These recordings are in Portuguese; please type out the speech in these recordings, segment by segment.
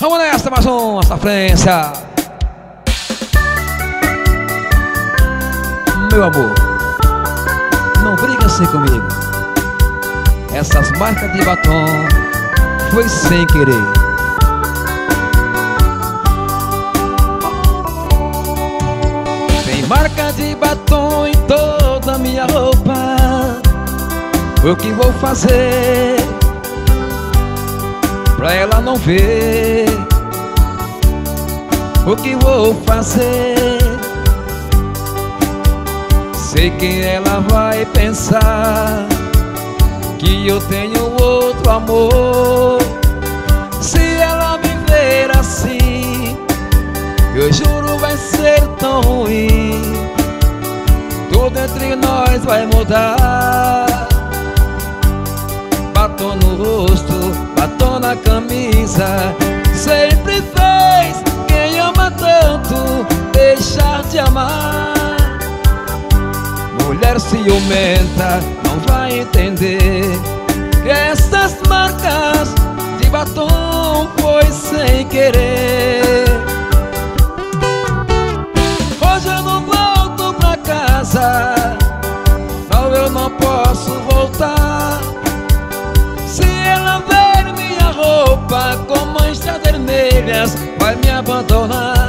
Vamos nessa, mais uma sofrência. Meu amor, não briga assim comigo. Essas marcas de batom foi sem querer. Tem marca de batom em toda minha roupa. O que vou fazer pra ela não ver? O que vou fazer? Sei que ela vai pensar que eu tenho outro amor. Se ela me ver assim, eu juro vai ser tão ruim. Tudo entre nós vai mudar. Batom no rosto, batom na camisa. Sempre fez ciumenta não vai entender essas marcas de batom foi sem querer. Hoje eu não volto pra casa Não, eu não posso voltar. Se ela ver minha roupa com manchas vermelhas Vai me abandonar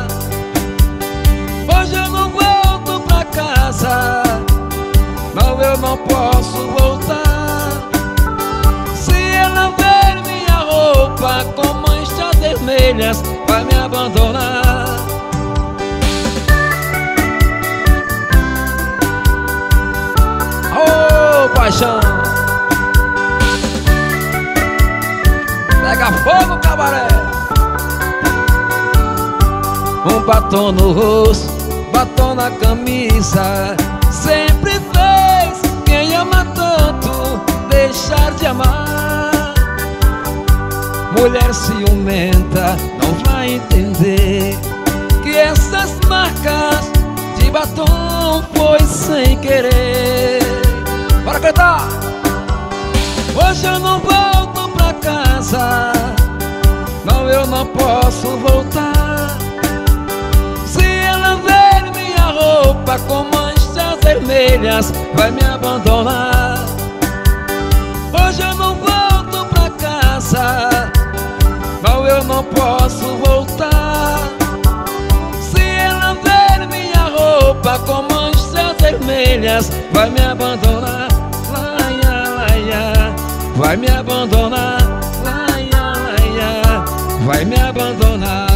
não, posso voltar. Se ela ver minha roupa com manchas vermelhas Vai me abandonar. Oh, paixão. Pega fogo, cabaré. Um batom no rosto, batom na camisa. Sempre ama deixar de amar. Mulher ciumenta não vai entender Que essas marcas de batom foi sem querer. Bora cantar! Hoje eu não volto pra casa. Não, eu não posso voltar. Se ela ver minha roupa com manchas vermelhas vai me abandonar eu não posso voltar. Se ela ver minha roupa com manchas vermelhas Vai me abandonar, laia, laia Vai me abandonar, laia, laia Vai me abandonar